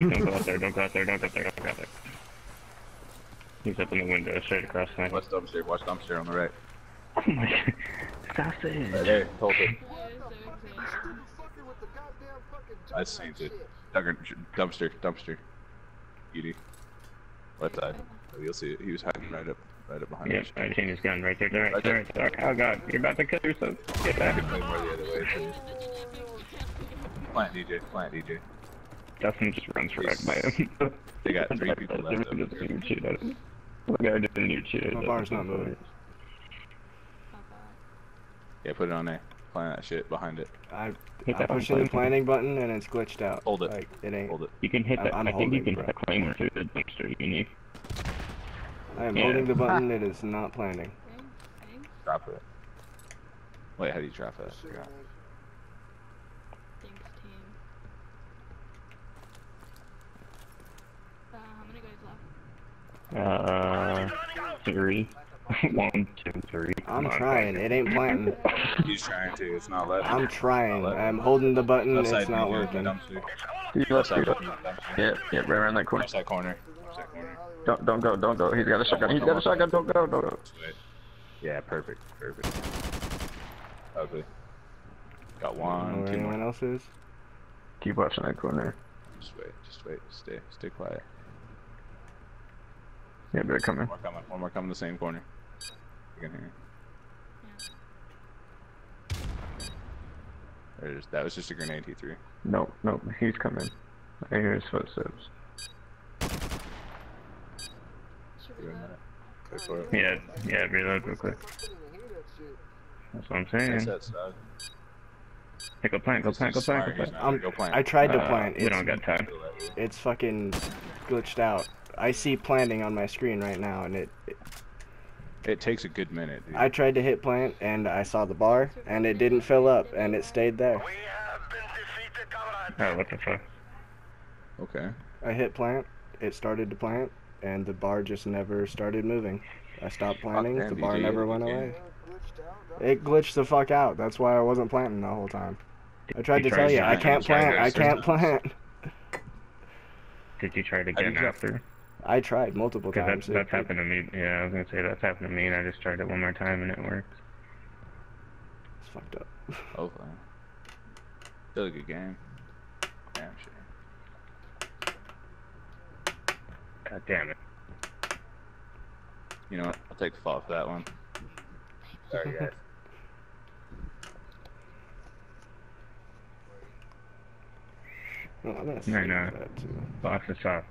Don't go out there, don't go out there, don't go out there, don't go out there. He's up in the window, straight across my... Watch dumpster, watch dumpster on the right. Oh my god. Sausage! Right there, hold it. I I seen it. Duggar, dumpster, dumpster. Beauty. Left side. You'll see it. He was hiding right up, right up behind Yep, us. I seen his gun right there, right Right there, there. right there. Oh god, you're about to kill yourself. Get back. could play more the other way. Plant DJ, plant DJ. Dustin just runs right by him. They got three people left up Doesn't here. even shoot at him. The guy didn't even shoot at My bar's not moving. Yeah, put it on there. Plant that shit behind it. I, Hit I'm that one, the please. planning button and it's glitched out. Hold it. Like, it ain't. Hold it. You can hit I'm- that. I'm I think you holding, can bro. hit that claymore through the dumpster. You need. I am Yeah. holding the button, it is not planning. Drop it. Wait, how do you drop that? I forgot. Thanks, team. Uh, how many guys left? Uh, three. One, two, three. I'm Come on. trying, it ain't planting. He's trying to. It's not letting. I'm trying. I'm holding the button, Left it's not working. Dumpster. He's Left left side, side. dumpster. Yep, yep, right around that corner. Left side corner. Left side corner. Don't, don't go, don't go. He's got a shotgun. He's got a shotgun. Don't go, don't go. Sweet. Yeah, perfect, perfect. Ugly. Got I don't know one, where two anyone else is. Keep watching that corner. Just wait, just wait, stay, stay quiet. Yeah, they're coming. One more coming, one more coming the same corner. You can hear. There it is. That was just a grenade he threw. Nope, nope. He's coming. I hear his footsteps. Should we Doing load? that. Go for it. Yeah, yeah. Reload real quick. That's what I'm Nice saying. set, Stug. Hey, go plant, go plant, go plant, go plant. not I'm- gonna go plant. I tried to Uh, plant. We don't got time. it's fucking glitched out. I see planting on my screen right now, and it, it. It takes a good minute, dude. I tried to hit plant, and I saw the bar, and it didn't fill up, and it stayed there. Oh, what the fuck? Okay. I hit plant, it started to plant, and the bar just never started moving. I stopped planting, damn, the bar never went can't- away. It glitched the fuck out. That's why I wasn't planting the whole time. I tried You to tell you, I can't plant, I can't plant. Did you try to How do get you drop- after? I tried multiple times. that's, that's happened to me. Yeah, I was gonna say that's happened to me, and I just tried it one more time, and it worked. It's fucked up. Hopefully. Still a good game. Damn shit. God damn it. You know what? I'll take the fall for that one. Sorry, guys. I'm gonna No, no. that too. Box of socks.